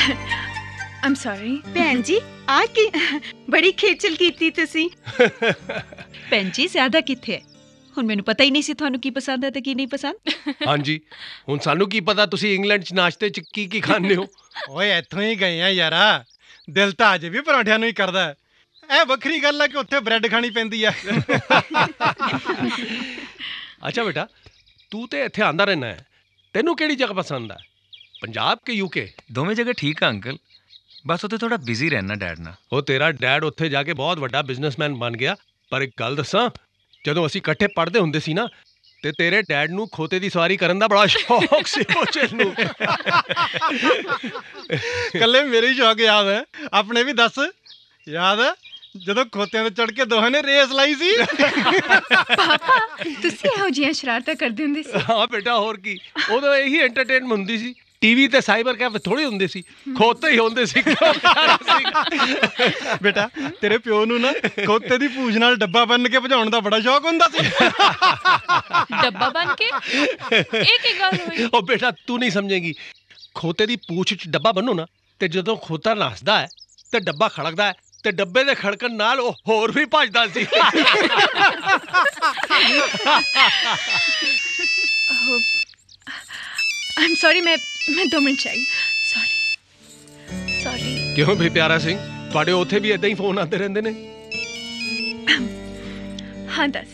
ਆਮ sorry ਭੈਣ ਜੀ ਆ ਕੀ? ਬੜੀ ਖੇਚਲ ਕੀਤੀ ਤੁਸੀਂ। ਭੈਣ ਜੀ ਜ਼ਿਆਦਾ ਕਿੱਥੇ ਹੈ? ਹੁਣ ਮੈਨੂੰ ਪਤਾ ਹੀ ਨਹੀਂ ਸੀ ਤੁਹਾਨੂੰ ਕੀ ਪਸੰਦ ਹੈ ਤੇ ਕੀ ਨਹੀਂ ਪਸੰਦ। ਹਾਂਜੀ ਹੁਣ ਸਾਨੂੰ ਕੀ ਪਤਾ ਤੁਸੀਂ ਇੰਗਲੈਂਡ 'ਚ ਨਾਸ਼ਤੇ 'ਚ ਕੀ ਕੀ ਖਾਂਦੇ ਹੋ? ਓਏ ਇੱਥੋਂ ਹੀ ਗਏ ਆ ਯਾਰਾ। ਦਿਲ ਤਾਂ ਅਜੇ ਵੀ ਪਰੌਂਠਿਆਂ ਨੂੰ ਹੀ ਕਰਦਾ ਹੈ। ਇਹ ਵੱਖਰੀ ਗੱਲ ਹੈ ਕਿ ਉੱਥੇ ਬ੍ਰੈਡ ਖਾਣੀ ਪੈਂਦੀ ਆ। ਅੱਛਾ ਬੇਟਾ ਤੂੰ ਤੇ ਇੱਥੇ ਆਂਦਾ ਰਹਿਣਾ ਹੈ। ਤੈਨੂੰ ਕਿਹੜੀ ਜਗ੍ਹਾ ਪਸੰਦ ਹੈ ਪੰਜਾਬ ਕਿ ਯੂਕੇ ਦੋਵੇਂ ਜਗ੍ਹਾ ਠੀਕ ਆ ਅੰਕਲ। ਬਸ ਉੱਥੇ ਥੋੜਾ ਬਿਜ਼ੀ ਰਹਿਣਾ ਡੈਡ ਨਾਲ। ਉਹ ਤੇਰਾ ਡੈਡ ਉੱਥੇ ਜਾ ਕੇ ਬਹੁਤ ਵੱਡਾ ਬਿਜ਼ਨਸਮੈਨ ਬਣ ਗਿਆ। ਪਰ ਇੱਕ ਗੱਲ ਦੱਸਾਂ ਜਦੋਂ ਅਸੀਂ ਇਕੱਠੇ ਪੜ੍ਹਦੇ ਹੁੰਦੇ ਸੀ ਨਾ ਤੇ ਤੇਰੇ ਡੈਡ ਨੂੰ ਖੋਤੇ ਦੀ ਸਵਾਰੀ ਕਰਨ ਦਾ ਬੜਾ ਸ਼ੌਕ ਸੀ ਉਹ ਨੂੰ। ਕੱਲੇ ਮੇਰੇ ਹੀ ਸ਼ੌਕ ਯਾਦ ਹੈ। ਆਪਣੇ ਵੀ ਦੱਸ। ਯਾਦ ਹੈ? ਜਦੋਂ ਖੋਤਿਆਂ ਤੇ ਚੜ ਕੇ ਦੋਹਾਂ ਨੇ ਰੇਸ ਲਾਈ ਸੀ। ਪਾਪਾ ਤੁਸੀਂ ਇਹੋ ਜਿਹੀਆਂ ਸ਼ਰਾਰਤਾਂ ਕਰਦੇ ਹੁੰਦੇ ਸੀ? ਹਾਂ ਬੇਟਾ ਹੋਰ ਕੀ। ਉਦੋਂ ਇਹੀ ਐਂਟਰਟੇਨਮੈਂਟ ਹੁੰਦੀ ਸੀ। ਟੀਵੀ ਤੇ ਸਾਈਬਰ ਕੈਫੇ ਥੋੜੀ ਹੁੰਦੇ ਸੀ ਖੋਤੇ ਹੀ ਹੁੰਦੇ ਸੀ। ਬੇਟਾ ਤੇਰੇ ਪਿਓ ਨੂੰ ਨਾ ਖੋਤੇ ਦੀ ਪੂਛ ਨਾਲ ਡੱਬਾ ਬੰਨ ਕੇ ਭਜਾਉਣ ਦਾ ਬੜਾ ਸ਼ੌਕ ਹੁੰਦਾ ਸੀ। ਡੱਬਾ ਬਣ ਕੇ? ਇਹ ਕੀ ਗੱਲ ਹੋਈ? ਉਹ ਬੇਟਾ ਤੂੰ ਨਹੀਂ ਸਮਝੇਗੀ। ਖੋਤੇ ਦੀ ਪੂਛ 'ਚ ਡੱਬਾ ਬੰਨੋ ਨਾ ਤੇ ਜਦੋਂ ਖੋਤਾ ਨੱਸਦਾ ਹੈ ਤੇ ਡੱਬਾ ਖੜਕਦਾ ਹੈ ਤੇ ਡੱਬੇ ਦੇ ਖੜਕਣ ਨਾਲ ਉਹ ਹੋਰ ਵੀ ਭੱਜਦਾ ਸੀ। ਆਮ ਸੌਰੀ ਮੈਂ ਮੈਂ ਦੋ ਮਿੰਟ ਚਾਹੀ। ਸੌਰੀ ਸੌਰੀ ਕਿਉਂ ਵੀ ਪਿਆਰਾ ਸਿੰਘ? ਤੁਹਾਡੇ ਉੱਥੇ ਵੀ ਇਦਾਂ ਹੀ ਫੋਨ ਆਉਂਦੇ ਰਹਿੰਦੇ ਨੇ? ਹਾਂ ਦੱਸ।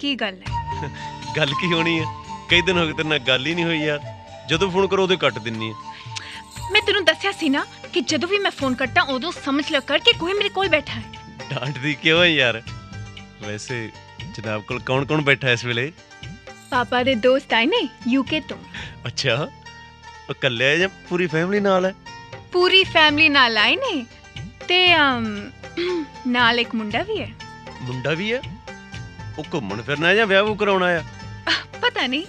ਕੀ ਗੱਲ ਹੈ? ਗੱਲ ਕੀ ਹੋਣੀ ਹੈ? ਕਈ ਦਿਨ ਹੋ ਗਏ ਤੇਰੇ ਨਾਲ ਗੱਲ ਹੀ ਨਹੀਂ ਹੋਈ ਯਾਰ। ਜਦੋਂ ਫੋਨ ਕਰੋ ਉਦੋਂ ਕੱਟ ਦਿੰਨੀ ਹੈ ਮੈਂ ਤੈਨੂੰ ਦੱਸਿਆ ਸੀ ਨਾ ਕਿ ਜਦੋਂ ਵੀ ਮੈਂ ਫੋਨ ਕਰਤਾ ਉਦੋਂ ਸਮਝ ਲਿਆ ਕਰ ਕਿ ਕੋਈ ਮੇਰੇ ਕੋਲ ਬੈਠਾ ਹੈ। ਡਾਂਟਦੀ ਕਿਉਂ ਹੈ ਯਾਰ? ਵੈਸੇ ਜਨਾਬ ਕੋਲ ਕੌਣ ਕੌਣ ਬੈਠਾ ਇਸ ਵੇਲੇ? ਪਾਪਾ ਦੇ ਦੋਸਤ ਆਏ ਨੇ ਯੂਕੇ ਤੋਂ। ਅੱਛਾ। ਇਕੱਲੇ ਜਾਂ ਪੂਰੀ ਫੈਮਿਲੀ ਨਾਲ ਹੈ? ਪੂਰੀ ਫੈਮਿਲੀ ਨਾਲ ਆਏ ਨੇ। ਤੇ ਅਮ, ਨਾਲ ਇੱਕ ਮੁੰਡਾ ਵੀ ਹੈ। ਮੁੰਡਾ ਵੀ ਹੈ? ਉਹ ਘੁੰਮਣ ਫਿਰਨਾ ਹੈ ਜਾਂ ਵਿਆਹ ਵੂ ਕਰਾਉਣਾ ਆ? ਪਤਾ ਨਹੀਂ।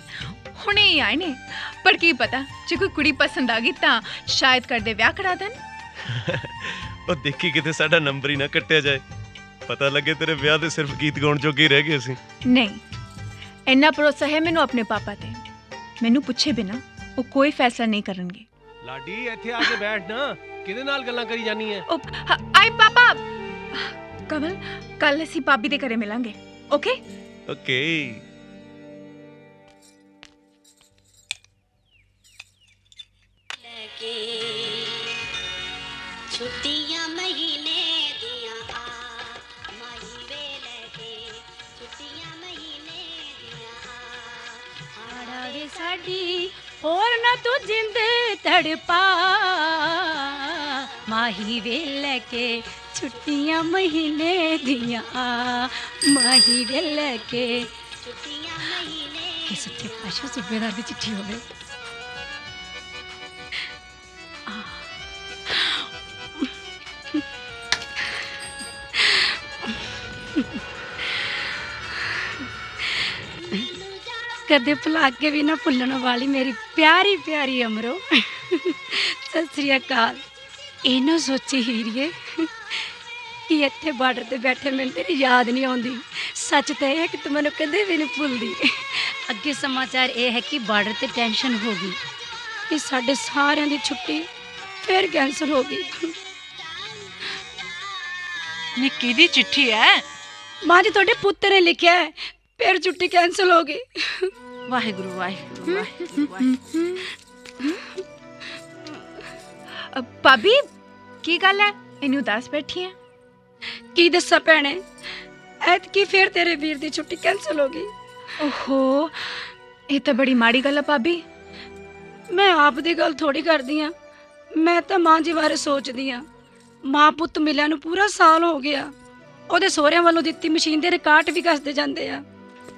ਹੁਣੇ ਹੀ ਆਏ ਨੇ। ਪਰ ਕੀ ਪਤਾ ਜੇ ਕੋਈ ਕੁੜੀ ਪਸੰਦ ਆ ਗਈ ਤਾਂ ਸ਼ਾਇਦ ਕਰਦੇ ਵਿਆਹ ਕਰਾ ਦੇਣ। ਉਹ ਦੇਖੀ ਕਿਤੇ ਸਾਡਾ ਨੰਬਰ ਹੀ ਨਾ ਕੱਟਿਆ ਜਾਏ। ਪਤਾ ਲੱਗੇ ਤੇਰੇ ਵਿਆਹ ਦੇ ਸਿਰਫ ਗੀਤ ਗਾਉਣ ਜੋਗੇ ਹੀ ਰਹਿ ਗਏ ਅਸੀਂ। ਨਹੀਂ। ਇੰਨਾ ਭਰੋਸਾ ਹੈ ਮੈਨੂੰ ਆਪਣੇ ਪਾਪਾ ਤੇ। ਮੈਨੂੰ ਪੁੱਛੇ ਬਿਨਾ। ਉਹ ਕੋਈ ਫੈਸਲਾ ਨਹੀਂ ਕਰਨਗੇ ਲਾਡੀ ਇੱਥੇ ਆ ਕੇ ਬੈਠ ਨਾ ਕਿਹਦੇ ਨਾਲ ਗੱਲਾਂ ਕਰੀ ਜਾਨੀ ਹੈ ਉਹ ਹ- ਆਏ ਪਾਪਾ ਕਮਲ ਕੱਲ ਅਸੀਂ ਭਾਬੀ ਦੇ ਘਰੇ ਮਿਲਾਂਗੇ ਓਕੇ ਓਕੇ ਛੁੱਟੀਆਂ ਮਹੀਨੇ ਦੀਆਂ ਆ ਮਾਹੀ ਵੇਲੇ ਕੇ ਛੁੱਟੀਆਂ ਮਹੀਨੇ ਦੀਆਂ ਆ ਹਾੜਾ ਵੇ ਸਾਡੀ ਹੋਰ ਨਾ ਤੂੰ ਜਿੰਦ ਤੜਪਾ। ਮਾਹੀ ਵੇ ਲੈ ਕੇ ਛੁੱਟੀਆਂ ਮਹੀਨੇ ਦੀਆਂ। ਮਾਹੀ ਵੇ ਲੈ ਕੇ ਛੁੱਟੀਆਂ ਮਹੀਨੇ ਕਿ ਸੱਚੇ ਪਾਸ਼ਾ ਸੁਬੇਦਾਰ ਦੀ ਚਿੱਠੀ ਹੋਵੇ। ਕਦੇ ਭੁਲਾ ਕੇ ਵੀ ਨਾ ਭੁੱਲਣ ਵਾਲੀ ਮੇਰੀ ਪਿਆਰੀ ਪਿਆਰੀ ਅਮਰੋ। ਸਤਿ ਸ੍ਰੀ ਅਕਾਲ ਇਹਨੂੰ ਸੋਚੀ ਹੀਰੀਏ ਕਿ ਇੱਥੇ ਬਾਰਡਰ ਤੇ ਬੈਠੇ ਮੈਨੂੰ ਤੇਰੀ ਯਾਦ ਨਹੀਂ ਆਉਂਦੀ। ਸੱਚ ਤਾਂ ਇਹ ਹੈ ਕਿ ਤੂੰ ਮੈਨੂੰ ਕਦੇ ਵੀ ਨਹੀਂ ਭੁੱਲਦੀ। ਅੱਗੇ ਸਮਾਚਾਰ ਇਹ ਹੈ ਕਿ ਬਾਰਡਰ ਤੇ ਟੈਨਸ਼ਨ ਹੋ ਗਈ ਕਿ ਸਾਡੇ ਸਾਰਿਆਂ ਦੀ ਛੁੱਟੀ ਫਿਰ ਕੈਂਸਲ ਹੋ ਗਈ। ਨਿੱਕੀ ਦੀ ਚਿੱਠੀ ਹੈ? ਮਾਂ ਜੀ ਤੁਹਾਡੇ ਪੁੱਤਰ ਨੇ ਲਿਖਿਆ ਹੈ ਫਿਰ ਛੁੱਟੀ ਕੈਂਸਲ ਹੋ ਗਈ। ਵਾਹਿਗੁਰੂ ਵਾਹਿਗੁਰੂ ਵਾਹਿਗੁਰੂ ਵਾਹਿਗੁਰੂ। ਅ, ਭਾਬੀ ਕੀ ਗੱਲ ਹੈ ਇਹਨੂੰ ਦੱਸ ਬੈਠੀ ਹੈ ਕੀ ਦੱਸਾਂ ਭੈਣੇ? ਐਤਕੀ ਫਿਰ ਤੇਰੇ ਵੀਰ ਦੀ ਛੁੱਟੀ ਕੈਂਸਲ ਹੋ ਗਈ। ਓਹੋ ਇਹ ਤਾਂ ਬੜੀ ਮਾੜੀ ਗੱਲ ਹੈ ਭਾਬੀ। ਮੈਂ ਆਪ ਦੀ ਗੱਲ ਥੋੜੀ ਕਰਦੀ ਆ। ਮੈਂ ਤਾਂ ਮਾਂ ਜੀ ਬਾਰੇ ਸੋਚਦੀ ਆ। ਮਾਂ ਪੁੱਤ ਮਿਲਿਆ ਨੂੰ ਪੂਰਾ ਸਾਲ ਹੋ ਗਿਆ। ਉਹਦੇ ਸਹੁਰਿਆਂ ਵੱਲੋਂ ਦਿੱਤੀ ਮਸ਼ੀਨ ਦੇ ਰਿਕਾਰਡ ਵੀ ਕੱਸਦੇ ਜਾਂਦੇ ਆ।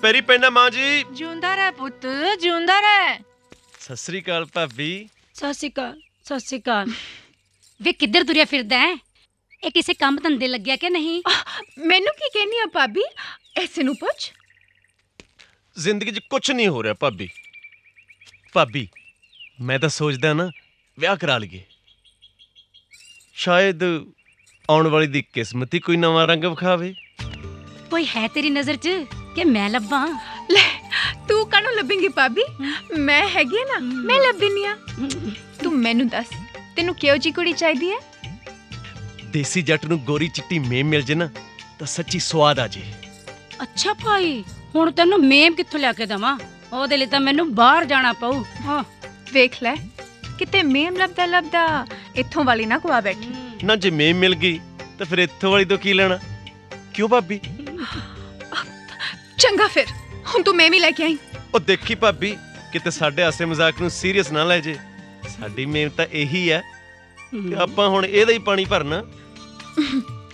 ਪੈਰੀ ਪੈਣਾ ਮਾਂ ਜੀ। ਜਿਉਂਦਾ ਰਹਿ ਪੁੱਤ ਜਿਉਂਦਾ ਰਹਿ। ਸਤਿ ਸ੍ਰੀ ਅਕਾਲ ਭਾਬੀ। ਸਤਿ ਸ਼੍ਰੀ ਅਕਾਲ ਸਤਿ ਸ਼੍ਰੀ ਅਕਾਲ। ਵੇ ਕਿੱਧਰ ਤੁਰਿਆ ਫਿਰਦਾ ਹੈ? ਇਹ ਕਿਸੇ ਕੰਮ ਧੰਦੇ ਲੱਗਿਆ ਕਿ ਨਹੀਂ? ਮੈਨੂੰ ਕੀ ਕਹਿਨੀ ਆ ਭਾਬੀ? ਐਸੇ ਨੂੰ ਪੁੱਛ। ਜ਼ਿੰਦਗੀ 'ਚ ਕੁਝ ਨਹੀਂ ਹੋ ਰਿਹਾ ਭਾਬੀ। ਭਾਬੀ ਮੈਂ ਤਾਂ ਸੋਚਦਾ ਨਾ ਵਿਆਹ ਕਰਾ ਲਈਏ। ਸ਼ਾਇਦ ਆਉਣ ਵਾਲੀ ਦੀ ਕਿਸਮਤ ਹੀ ਕੋਈ ਨਵਾਂ ਰੰਗ ਵਿਖਾਵੇ। ਕੋਈ ਹੈ ਤੇਰੀ ਨਜ਼ਰ 'ਚ? ਕਿ ਮੈਂ ਲੱਭਾਂ? ਲੈ ਤੂੰ ਕਾਹਨੂੰ ਲੱਭੇਂਗੀ ਭਾਬੀ? ਮੈਂ ਹੈਗੀ ਨਾ ਮੈਂ ਲੱਭ ਦਿੰਨੀ ਆ। ਤੂੰ ਮੈਨੂੰ ਦੱਸ ਤੈਨੂੰ ਕਿਹੋ ਜੀ ਕੁੜੀ ਚਾਹੀਦੀ ਹੈ ਦੇਸੀ ਜੱਟ ਨੂੰ ਗੋਰੀ ਚਿੱਟੀ ਮੇਮ ਮਿਲ ਜੇ ਨਾ ਤਾਂ ਸੱਚੀ ਸਵਾਦ ਆ ਜੇ। ਅੱਛਾ ਭਾਈ ਹੁਣ ਤੈਨੂੰ ਮੇਮ ਕਿੱਥੋਂ ਲਿਆ ਕੇ ਦਵਾਂ? ਉਹਦੇ ਲਈ ਤਾਂ ਮੈਨੂੰ ਬਾਹਰ ਜਾਣਾ ਪਊ। ਹਾਂ। ਵੇਖ ਲੈ ਕਿਤੇ ਮੇਮ ਲੱਭਦਾ ਲੱਭਦਾ ਇੱਥੋਂ ਵਾਲੀ ਨਾ ਕੁਆ ਬੈਠੀ। ਨਾ ਜੇ ਮੇਮ ਮਿਲ ਗਈ ਤਾਂ ਫਿਰ ਇੱਥੋਂ ਵਾਲੀ ਤੋਂ ਕੀ ਲੈਣਾ? ਕਿਉਂ ਭਾਬੀ? ਚੰਗਾ ਫਿਰ। ਹੁਣ ਤੂੰ ਮੇਮ ਹੀ ਲੈ ਕੇ ਆਈ। ਉਹ ਦੇਖੀ ਭਾਬੀ ਕਿਤੇ ਸਾਡੇ ਹਾਸੇ ਮਜ਼ਾਕ ਨੂੰ ਸੀਰੀਅਸ ਨਾ ਲੈ ਜੇ। ਸਾਡੀ ਮੇਮ ਤਾਂ ਇਹੀ ਹੈ ਤੇ ਆਪਾਂ ਹੁਣ ਇਹਦਾ ਹੀ ਪਾਣੀ ਭਰਨਾ।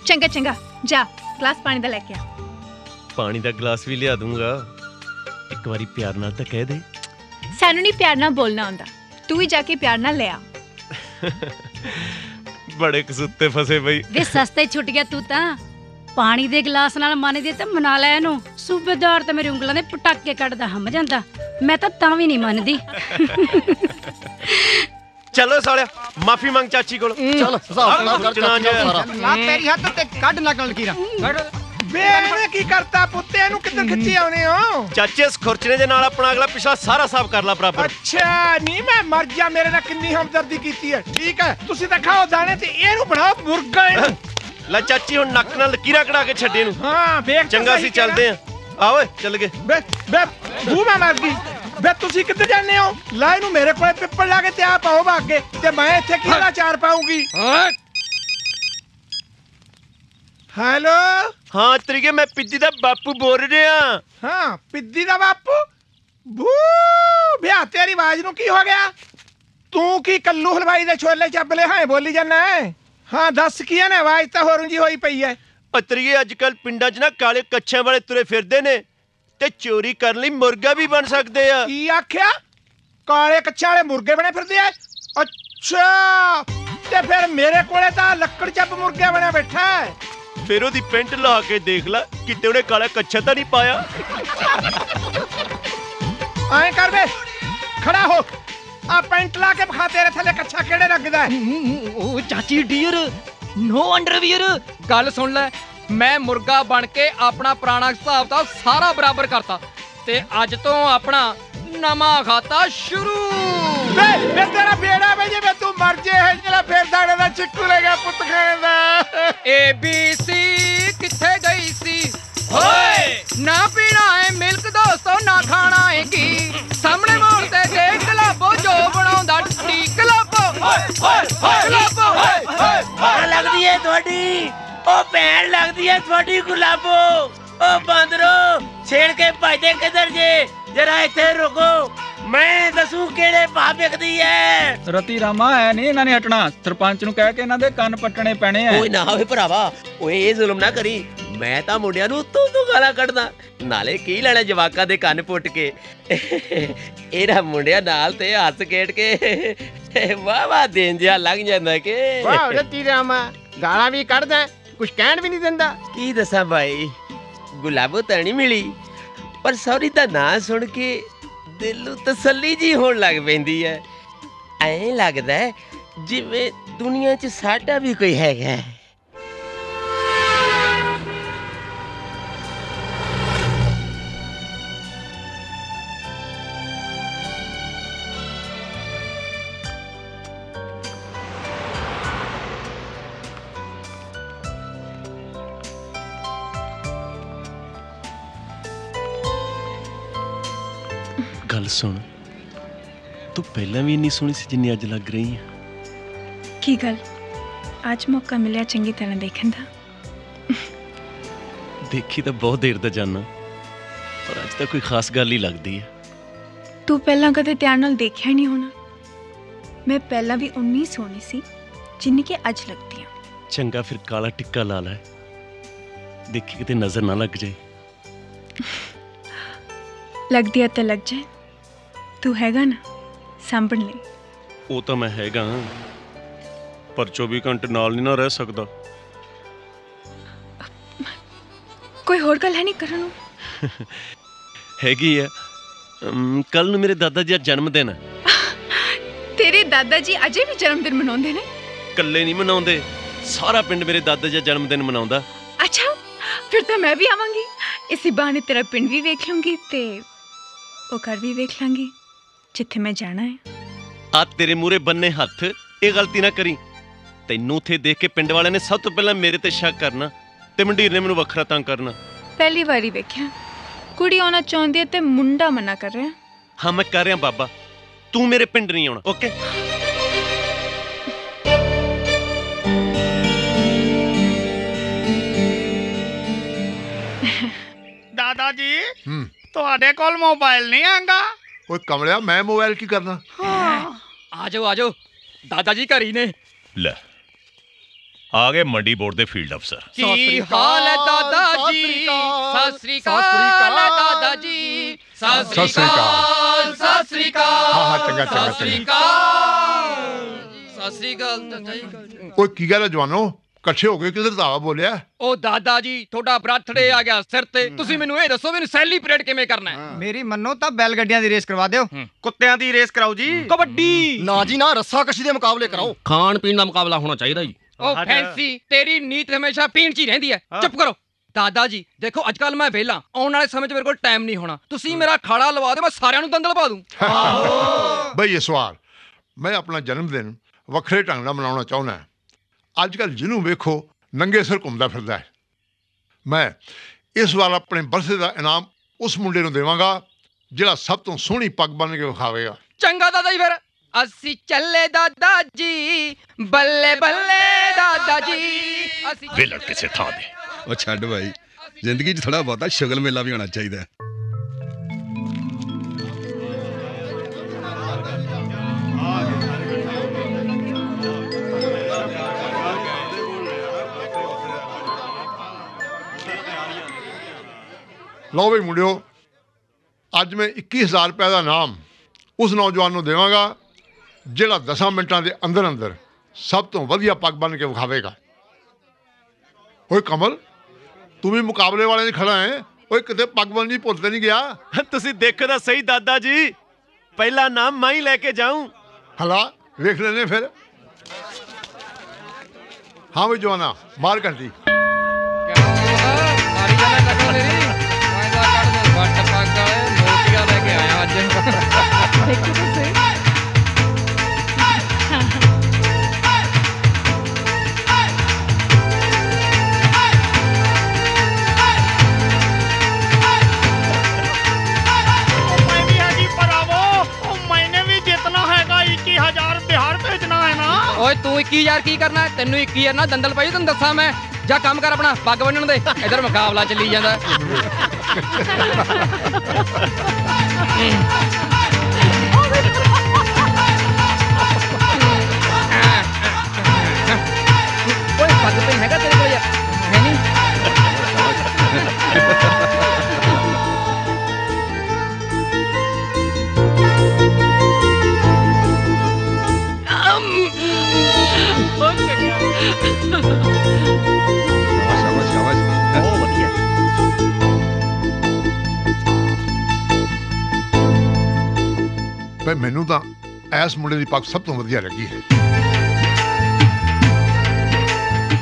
ਚੰਗਾ ਚੰਗਾ। ਜਾ ਗਲਾਸ ਪਾਣੀ ਦਾ ਲੈ ਕੇ ਆ। ਪਾਣੀ ਦਾ ਗਲਾਸ ਵੀ ਲਿਆ ਦੂੰਗਾ। ਇੱਕ ਵਾਰੀ ਪਿਆਰ ਨਾਲ ਤਾਂ ਕਹਿ ਦੇ। ਸਾਨੂੰ ਨਹੀਂ ਪਿਆਰ ਨਾਲ ਬੋਲਣਾ ਹੁੰਦਾ ਤੂੰ ਹੀ ਜਾ ਕੇ ਪਿਆਰ ਨਾਲ ਲੈ ਆ। ਬੜੇ ਕਸੁੱਤੇ ਫਸੇ ਬਈ। ਵੇ ਸਸਤੇ ਛੁੱਟ ਗਿਆ ਤੂੰ ਤਾਂ। ਪਾਣੀ ਦੇ ਗਲਾਸ ਨਾਲ ਮਨ ਦੇ ਤਾਂ ਮਨਾ ਲੈ ਇਹਨੂੰ। ਸੂਬੇਦਾਰ ਤਾਂ ਮੇਰੇ ਉਂਗਲਾਂ ਦੇ ਪਟਾਕੇ ਕੱਢਦਾ ਹਮ ਜਾਂਦਾ। ਮੈਂ ਤਾਂ ਤਾਂ ਵੀ ਨਹੀਂ ਮੰਨਦੀ। ਚਲੋ ਸਾਲਿਆ ਮਾਫੀ ਮੰਗ ਚਾਚੀ ਕੋਲ। ਚੱਲ ਹਿਸਾਬ ਕਰ ਚਣਾ ਸਾਰਾ। ਲਾ ਤੇਰੀ ਹੱਥ ਤੇ ਕੱਢ ਨਕਲ ਲਕੀਰਾਂ ਬੇ ਇਹਨੇ ਕੀ ਕਰਤਾ ਪੁੱਤੇ? ਇਹਨੂੰ ਕਿੱਧਰ ਖਿੱਚੀ ਆਉਨੇ ਹੋ? ਚਾਚੇ ਇਸ ਖੁਰਚਣੇ ਦੇ ਨਾਲ ਆਪਣਾ ਅਗਲਾ ਪਿਛਲਾ ਸਾਰਾ ਹਿਸਾਬ ਕਰ ਲਾ ਬਰਾਬਰ। ਅੱਛਾ ਨਹੀਂ ਮੈਂ ਮਰ ਜਾ ਮੇਰੇ ਨਾਲ ਕਿੰਨੀ ਹਮਦਰਦੀ ਕੀਤੀ ਹੈ। ਠੀਕ ਹੈ ਤੁਸੀਂ ਤਾਂ ਖਾਓ ਦਾਣੇ ਤੇ ਇਹਨੂੰ ਬਣਾਓ ਮੁਰਗਾ ਇਹਨੂੰ। ਲੈ ਚਾਚੀ ਹੁਣ ਨੱਕ ਨਾਲ ਲਕੀਰਾਂ ਕਢਾ ਕੇ ਛੱਡੇ ਨੂੰ। ਹਾਂ ਵੇਖ ਤਾਂ ਚੰਗਾ ਸੀ ਚੱਲਦੇ ਆ ਆ ਓਏ ਚੱਲ ਗਏ। ਬੇ ਬੇ ਬੂ ਮੈਂ ਮਰ ਗਈ ਬੇ ਤੁਸੀਂ ਕਿੱਧਰ ਜਾਂਦੇ ਹੋ? ਲੈ ਇਹਨੂੰ ਮੇਰੇ ਕੋਲੇ ਪਿੱਪਲ ਲਾ ਕੇ ਤੇ ਆ ਪਾਓ ਅੱਗੇ ਤੇ ਮੈਂ ਇੱਥੇ ਕਿਹਦਾ ਚਾਰ ਪਾਉਂਗੀ? ਹੈਲੋ? ਹਾਂ ਤਰੀਕੇ ਮੈਂ ਪਿੱਦੀ ਦਾ ਬਾਪੂ ਬੋਲ ਰਿਹਾ। ਹਾਂ ਪਿੱਦੀ ਦਾ ਬਾਪੂ? ਬੂ ਵਿਆਹ ਤੇਰੀ ਆਵਾਜ਼ ਨੂੰ ਕੀ ਹੋ ਗਿਆ? ਤੂੰ ਕੀ ਕੱਲੂ ਹਲਵਾਈ ਦੇ ਛੋਲੇ ਚੱਬਲੇ ਹਾਂ ਬੋਲੀ ਜਾਂਦਾ ਹੈ? ਹਾਂ ਦੱਸ ਕੀ ਹੈ ਨਾ ਆਵਾਜ਼ ਤਾਂ ਹੋਰੋਂ ਜੀ ਹੋਈ ਪਈ ਹੈ ਅਤਰੀਏ ਅੱਜ ਕੱਲ ਪਿੰਡਾਂ 'ਚ ਨਾ ਕਾਲੇ ਕੱਛਿਆਂ ਵਾਲੇ ਤੁਰੇ ਫਿਰਦੇ ਨੇ ਤੇ ਚੋਰੀ ਕਰਨ ਲਈ ਮੁਰਗਾ ਵੀ ਬਣ ਸਕਦੇ ਆ। ਕੀ ਆਖਿਆ? ਕਾਲੇ ਕੱਛਾਂ ਵਾਲੇ ਮੁਰਗੇ ਬਣੇ ਫਿਰਦੇ ਆ ਅੱਛਾ! ਤੇ ਫਿਰ ਮੇਰੇ ਕੋਲੇ ਤਾਂ ਲੱਕੜ ਚੱਪ ਮੁਰਗਾ ਬਣਿਆ ਬੈਠਾ ਹੈ ਫਿਰ ਉਹਦੀ ਪੈਂਟ ਲਾ ਕੇ ਦੇਖ ਲੈ ਕਿਤੇ ਉਹਨੇ ਕਾਲਾ ਕੱਛਾ ਤਾਂ ਨਹੀਂ ਪਾਇਆ। ਐਂ ਕਰ ਵੇ ਖੜਾ ਹੋ। ਆ ਪੈਂਟ ਲਾ ਕੇ ਵਿਖਾ ਤੇਰੇ ਥੱਲੇ ਕੱਛਾ ਕਿਹੜੇ ਰੰਗ ਦਾ ਹੈ? ਉਹ ਚਾਚੀ ਡੀਅਰ ਨੋ ਅੰਡਰਵੀਅਰ ਗੱਲ ਸੁਣ ਲੈ ਮੈਂ ਮੁਰਗਾ ਬਣ ਕੇ ਆਪਣਾ ਪੁਰਾਣਾ ਹਿਸਾਬ ਤਾਂ ਸਾਰਾ ਬਰਾਬਰ ਕਰਤਾ ਤੇ ਅੱਜ ਤੋਂ ਆਪਣਾ ਨਵਾਂ ਖਾਤਾ ਸ਼ੁਰੂ। ਵੇ ਵੇ ਤੇਰਾ ਬੇੜਾ ਵੇ ਜੇ ਤੂੰ ਮਰ ਜੇ ਹੈ ਜਿਹੜਾ ਫੇਰ ਦਾਣੇ ਦਾ ਚਿੱਕੂ ਲੈ ਗਿਆ ਪੁੱਤ ਖਾਣੇ ਦਾ। ਏ ਬੀ ਸੀ ਕਿੱਥੇ ਗਈ ਸੀ? ਓਏ ਨਾ ਪੀਣਾ ਹੈ ਮਿਲਕ ਦੋਸਤੋ ਨਾ ਖਾਣਾ ਹੈ ਕੀ? ਸਾਹਮਣੇ ਮੋੜ ਤੇ ਦੇਖ ਟੀ ਮਾਂ ਲੱਗਦੀ ਏ ਤੁਹਾਡੀ। ਉਹ ਭੈਣ ਲੱਗਦੀ ਏ ਤੁਹਾਡੀ ਗੁਲਾਬੋ। ਉਹ ਬਾਂਦਰੋ ਛੇੜ ਕੇ ਭਜਦੇ ਕਿੱਧਰ ਜੇ? ਜਰਾ ਇੱਥੇ ਰੁਕੋ। ਮੈਂ ਦੱਸੂ ਕਿਹੜੇ ਭਾਅ ਵਿਕਦੀ ਐ ਰਤੀ ਰਾਮਾ ਐ ਨਹੀਂ ਇਹਨਾਂ ਨੇ ਹਟਣਾ। ਸਰਪੰਚ ਨੂੰ ਕਹਿ ਕੇ ਇਹਨਾਂ ਦੇ ਕੰਨ ਪੱਟਣੇ ਪੈਣੇ ਐ। ਓਏ ਨਾ ਓਏ ਭਰਾਵਾ। ਓਏ ਇਹ ਜ਼ੁਲਮ ਨਾ ਕਰੀ। ਮੈਂ ਤਾਂ ਮੁੰਡਿਆਂ ਨੂੰ ਉੱਤੋਂ ਤੋਂ ਗਾਲਾਂ ਕੱਢਦਾ। ਨਾਲੇ ਕੀ ਲੈਣਾ ਜਵਾਕਾਂ ਦੇ ਕੰਨ ਪੁੱਟ ਕੇ। ਇਹਦਾ ਮੁੰਡਿਆਂ ਨਾਲ ਤੇ ਹੱਥ ਖੇਡ ਕੇ ਵਾਹ ਵਾਹ ਦਿਨ ਜਿਹਾ ਲੰਘ ਜਾਂਦਾ ਕਿ। ਵਾਹ ਰੱਤੀ ਰਾਮਾ ਗਾਲਾਂ ਵੀ ਕੱਢਦਾ ਕੁਝ ਕਹਿਣ ਵੀ ਨਹੀਂ ਦਿੰਦਾ। ਕੀ ਦੱਸਾਂ ਭਾਈ ਗੁਲਾਬੋ ਤਾਂ ਨਹੀਂ ਮਿਲੀ। ਪਰ ਸੌਰੀ ਦਾ ਨਾਂ ਸੁਣ ਕੇ ਦਿਲ ਨੂੰ ਤਸੱਲੀ ਜੀ ਹੋਣ ਲੱਗ ਪੈਂਦੀ ਹੈ ਐਂ ਲੱਗਦਾ ਜਿਵੇਂ ਦੁਨੀਆ 'ਚ ਸਾਡਾ ਵੀ ਕੋਈ ਹੈਗਾ ਗੱਲ ਸੁਣ। ਤੂੰ ਪਹਿਲਾਂ ਵੀ ਇੰਨੀ ਸੋਹਣੀ ਸੀ ਜਿੰਨੀ ਅੱਜ ਲੱਗ ਰਹੀ ਹੈ ਕੀ ਗੱਲ? ਅੱਜ ਮੌਕਾ ਮਿਲਿਆ ਚੰਗੀ ਤਰ੍ਹਾਂ ਦੇਖਣ ਦਾ। ਦੇਖੀ ਤਾਂ ਬਹੁਤ ਦੇਰ ਦਾ ਜਾਨਾ ਪਰ ਅੱਜ ਤਾਂ ਕੋਈ ਖਾਸ ਗੱਲ ਹੀ ਲੱਗਦੀ ਹੈ ਤੂੰ ਪਹਿਲਾਂ ਕਦੇ ਧਿਆਨ ਨਾਲ ਦੇਖਿਆ ਹੀ ਨਹੀਂ ਹੋਣਾ। ਮੈਂ ਪਹਿਲਾਂ ਵੀ ਉਨੀ ਸੋਹਣੀ ਸੀ ਜਿੰਨੀ ਕਿ ਅੱਜ ਲੱਗਦੀ ਆ। ਚੰਗਾ ਫਿਰ ਕਾਲਾ ਟਿੱਕਾ ਲਾ ਲੈ। ਦੇਖੀ ਕਿਤੇ ਨਜ਼ਰ ਨਾ ਲੱਗ ਜਾਏ। ਲੱਗਦੀ ਆ ਤਾਂ ਲੱਗ ਜਾਏ। ਤੂੰ ਹੈਗਾ ਨਾ ਸਾਂਭਣ ਲਈ। ਉਹ ਤਾਂ ਮੈਂ ਹੈਗਾ। ਪਰ 24 ਘੰਟੇ ਨਾਲ ਨਹੀਂ ਨਾ ਰਹਿ ਸਕਦਾ। ਕੋਈ ਹੋਰ ਗੱਲ ਹੈ ਨਹੀਂ ਕਰਨ ਨੂੰ? ਹੈਗੀ ਹੈ। ਕੱਲ ਨੂੰ ਮੇਰੇ ਦਾਦਾ ਜੀ ਦਾ ਜਨਮ ਦਿਨ ਹੈ। ਤੇਰੇ ਦਾਦਾ ਜੀ ਅਜੇ ਵੀ ਜਨਮ ਦਿਨ ਮਨਾਉਂਦੇ ਨੇ? ਇਕੱਲੇ ਨਹੀਂ ਮਨਾਉਂਦੇ। ਸਾਰਾ ਪਿੰਡ ਮੇਰੇ ਦਾਦਾ ਜੀ ਦਾ ਜਨਮ ਦਿਨ ਮਨਾਉਂਦਾ। ਅੱਛਾ ਫਿਰ ਤਾਂ ਮੈਂ ਵੀ ਆਵਾਂਗੀ। ਇਸੇ ਬਹਾਨੇ ਤੇਰਾ ਪਿੰਡ ਵੀ ਵੇਖ ਲੂੰਗੀ ਤੇ ਉਹ ਘਰ ਵੀ ਵੇਖ ਲਾਂਗੀ। ਜਿੱਥੇ ਮੈਂ ਜਾਣਾ ਹੈ। ਆ ਤੇਰੇ ਮੂਰੇ ਬੰਨੇ ਹੱਥ ਇਹ ਗਲਤੀ ਨਾ ਕਰੀ। ਤੈਨੂੰ ਉੱਥੇ ਦੇਖ ਕੇ ਪਿੰਡ ਵਾਲਿਆਂ ਨੇ ਸਭ ਤੋਂ ਪਹਿਲਾਂ ਮੇਰੇ ਤੇ ਸ਼ੱਕ ਕਰਨਾ ਤੇ ਮੰਡੀਰ ਨੇ ਮੈਨੂੰ ਵੱਖਰਾ ਤੰਗ ਕਰਨਾ। ਪਹਿਲੀ ਵਾਰੀ ਵੇਖਿਆ। ਕੁੜੀ ਆਉਣਾ ਚਾਹੁੰਦੀ ਹੈ ਤੇ ਮੁੰਡਾ ਮਨਾ ਕਰ ਰਿਹਾ। ਹਾਂ ਮੈਂ ਕਰ ਰਿਹਾ ਬਾਬਾ। ਤੂੰ ਮੇਰੇ ਪਿੰਡ ਨਹੀਂ ਆਉਣਾ ਓਕੇ? ਦਾਦਾ ਜੀ ਹੂੰ। ਤੁਹਾਡੇ ਕੋਲ ਮੋਬਾਈਲ ਨਹੀਂ ਆਂਗਾ ਓਏ ਕਮਲਿਆ ਮੈਂ ਮੋਬਾਈਲ ਕੀ ਕਰਨਾ? ਆ ਜਾਓ ਆ ਜਾਓ। ਦਾਦਾ ਜੀ ਘਰੀ ਨੇ। ਲੈ ਆ ਗਏ ਮੰਡੀ ਬੋਰਡ ਦੇ ਫੀਲਡ ਅਫਸਰ ਕੀ ਹਾਲ ਹੈ ਦਾਦਾ ਜੀ ਸਤਿ ਸ੍ਰੀ ਅਕਾਲ। ਹੈ ਦਾਦਾ ਜੀ ਸਤਿ ਸ੍ਰੀ ਅਕਾਲ। ਸਤਿ ਸ੍ਰੀ ਅਕਾਲ। ਹਾਂ, ਹਾਂ, ਚੰਗਾ, ਚੰਗਾ, ਸਤਿ ਸ੍ਰੀ। ਅਕਾਲ। ਸਤਿ ਸ੍ਰੀ ਅਕਾਲ ਦਾਦਾ ਜੀ ਓਏ ਕੀ ਗੱਲ ਹੈ ਜਵਾਨੋ? ਇਕੱਠੇ ਹੋ ਕੇ ਕਿਧਰ ਦਾਵਾ ਬੋਲਿਆ? ਉਹ ਦਾਦਾ ਜੀ ਤੁਹਾਡਾ ਬਰਥਡੇ ਆ ਗਿਆ ਸਿਰ ਤੇ। ਤੁਸੀਂ ਮੈਨੂੰ ਇਹ ਦੱਸੋ ਮੈਨੂੰ ਸੈਲੀਬ੍ਰੇਟ ਕਿਵੇਂ ਕਰਨਾ ਹੈ? ਮੇਰੀ ਮੰਨੋ ਤਾਂ ਬੈਲ ਗੱਡੀਆਂ ਦੀ ਰੇਸ ਕਰਵਾ ਦਿਓ। ਕੁੱਤਿਆਂ ਦੀ ਰੇਸ ਕਰਾਓ ਜੀ। ਕਬੱਡੀ। ਨਾ ਜੀ ਨਾ ਰੱਸਾ ਕਸ਼ੀ ਦੇ ਮੁਕਾਬਲੇ ਕਰਾਓ। ਖਾਣ ਪੀਣ ਦਾ ਮੁਕਾਬਲਾ ਹੋਣਾ ਚਾਹੀਦਾ ਜੀ। ਉਹ ਫੈਂਸੀ ਤੇਰੀ ਨੀਤ ਹਮੇਸ਼ਾ ਪੀਣ 'ਚ ਹੀ ਰਹਿੰਦੀ ਹੈ। ਚੁੱਪ ਕਰੋ। ਦਾਦਾ ਜੀ ਦੇਖੋ ਅੱਜ ਕੱਲ ਮੈਂ ਵਿਹਲਾ। ਆਉਣ ਵਾਲੇ ਸਮੇਂ 'ਚ ਮੇਰੇ ਕੋਲ ਟਾਈਮ ਨਹੀਂ ਹੋਣਾ। ਤੁਸੀਂ ਮੇਰਾ ਖਾੜਾ ਲਵਾ ਦਿਓ ਮੈਂ ਸਾਰਿਆਂ ਨੂੰ ਦੰਦਲ ਪਾ ਦੂੰ। ਬਈ ਇਸ ਵਾਰ ਮੈਂ ਆਪਣਾ ਜਨਮ ਦਿਨ ਵੱਖਰੇ ਢੰਗ ਨਾਲ ਮਨਾਉਣਾ ਚਾਹੁੰਦਾ। ਅੱਜ ਕੱਲ ਜਿਹਨੂੰ ਵੇਖੋ ਨੰਗੇ ਸਿਰ ਘੁੰਮਦਾ ਫਿਰਦਾ ਹੈ। ਮੈਂ ਇਸ ਵਾਰ ਆਪਣੇ ਬਰਸੇ ਦਾ ਇਨਾਮ ਉਸ ਮੁੰਡੇ ਨੂੰ ਦੇਵਾਂਗਾ ਜਿਹੜਾ ਸਭ ਤੋਂ ਸੋਹਣੀ ਪੱਗ ਬੰਨ੍ਹ ਕੇ ਵਿਖਾਵੇਗਾ। ਚੰਗਾ ਦਾਦਾ ਜੀ ਫਿਰ। ਅਸੀਂ ਚੱਲੇ ਦਾਦਾ ਜੀ ਬੱਲੇ ਬੱਲੇ ਦਾਦਾ ਜੀ। ਅਸੀਂ ਵੇਲੜ ਕਿਸੇ ਥਾਂ ਦੇ ਉਹ ਛੱਡ ਭਾਈ ਜ਼ਿੰਦਗੀ 'ਚ ਥੋੜਾ ਬਹੁਤਾ ਸ਼ੁਗਲ ਮੇਲਾ ਵੀ ਹੋਣਾ ਚਾਹੀਦਾ ਲਓ ਵੀ ਮੁੰਡਿਓ ਅੱਜ ਮੈਂ 21000 ਰੁਪਏ ਦਾ ਨਾਮ ਉਸ ਨੌਜਵਾਨ ਨੂੰ ਦੇਵਾਂਗਾ ਜਿਹੜਾ 10 ਮਿੰਟਾਂ ਦੇ ਅੰਦਰ ਅੰਦਰ ਸਭ ਤੋਂ ਵਧੀਆ ਪੱਗ ਬੰਨ੍ਹ ਕੇ ਵਿਖਾਵੇਗਾ। ਓਏ ਕਮਲ ਤੂੰ ਵੀ ਮੁਕਾਬਲੇ ਵਾਲੇ 'ਚ ਖੜਾ ਹੈ? ਓਏ ਕਿਤੇ ਪੱਗ ਬੰਨ੍ਹਣੀ ਭੁੱਲ ਤੇ ਨਹੀਂ ਗਿਆ? ਤੁਸੀਂ ਦੇਖੋ ਤਾਂ ਸਹੀ ਦਾਦਾ ਜੀ ਪਹਿਲਾ ਨਾਮ ਮੈਂ ਹੀ ਲੈ ਕੇ ਜਾਊਂ। ਹਲਾ ਵੇਖ ਲੈਨੇ ਫਿਰ। ਹਾਂ ਵੀ ਜਵਾਨਾ ਮਾਰ ਘੰਟੀ। ਮਾਰੀ ਜਾਣਾ ਕਦੋਂ ਤੇਰੀ। ਕੱਢ ਦੇ ਵੱਟ ਪੱਗ ਵਾਲੇ ਮੋਟੀਆਂ ਲੈ ਕੇ ਆਇਆ ਅੱਜ। ਦੇਖੋ ਤਾਂ ਸਹੀ ਮੈਂ ਵੀ ਹੈਗੀ ਭਰਾਵੋ ਉਹ ਮੈਨੇ ਵੀ ਜਿੱਤਣਾ ਹੈਗਾ 21000 ਬਿਹਾਰ ਭੇਜਣਾ ਹੈ ਨਾ। ਓਏ ਤੂੰ 21000 ਕੀ ਕਰਨਾ? ਹੈ? ਤੈਨੂੰ 21000 ਨਾਲ ਦੰਦਲ ਪਾਈ ਤੈਨੂੰ ਦੱਸਾਂ ਮੈਂ। ਜਾ ਕੰਮ ਕਰ ਆਪਣਾ ਪੱਗ ਬੰਨਣ ਦੇ। ਇਧਰ ਮੁਕਾਬਲਾ ਚੱਲੀ ਜਾਂਦਾ। ਓਏ ਪੱਗ ਤੇ ਹੈਗਾ ਤੇਰੇ ਕੋਲ ਯਾਰ ਮੈਨੂੰ ਤਾਂ ਐਸ ਮੁੰਡੇ ਦੀ ਪੱਗ ਸਭ ਤੋਂ ਵਧੀਆ ਲੱਗੀ ਹੈ।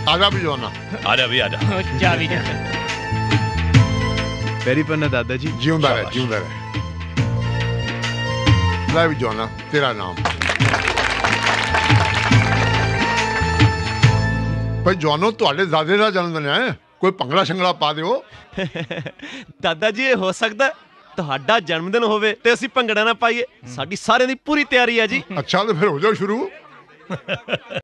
ਆ ਜਾ ਵੀ ਜਵਾਨਾ। ਆ ਜਾ ਵੀ ਆ ਜਾ। ਜਾ ਵੀ ਜਾ। ਪੈਰੀ ਪੰਨਾ ਦਾਦਾ ਜੀ। ਜਿਉਂਦਾ ਰਹਿ ਜਿਉਂਦਾ ਰਹਿ। ਲੈ ਵੀ ਜਵਾਨਾ ਤੇਰਾ ਨਾਮ। ਭਾਈ ਜਵਾਨੋ ਤੁਹਾਡੇ ਦਾਦੇ ਦਾ ਜਨਮ ਦਿਨ ਹੈ। ਕੋਈ ਭੰਗੜਾ ਸ਼ੰਗੜਾ ਪਾ ਦਿਓ। ਦਾਦਾ ਜੀ ਇਹ ਹੋ ਸਕਦਾ? ਤੁਹਾਡਾ ਜਨਮ ਦਿਨ ਹੋਵੇ ਤੇ ਅਸੀਂ ਭੰਗੜਾ ਨਾ ਪਾਈਏ। ਸਾਡੀ ਸਾਰਿਆਂ ਦੀ ਪੂਰੀ ਤਿਆਰੀ ਹੈ ਜੀ। ਅੱਛਾ, ਤੇ ਫਿਰ ਹੋ ਜਾਓ ਸ਼ੁਰੂ।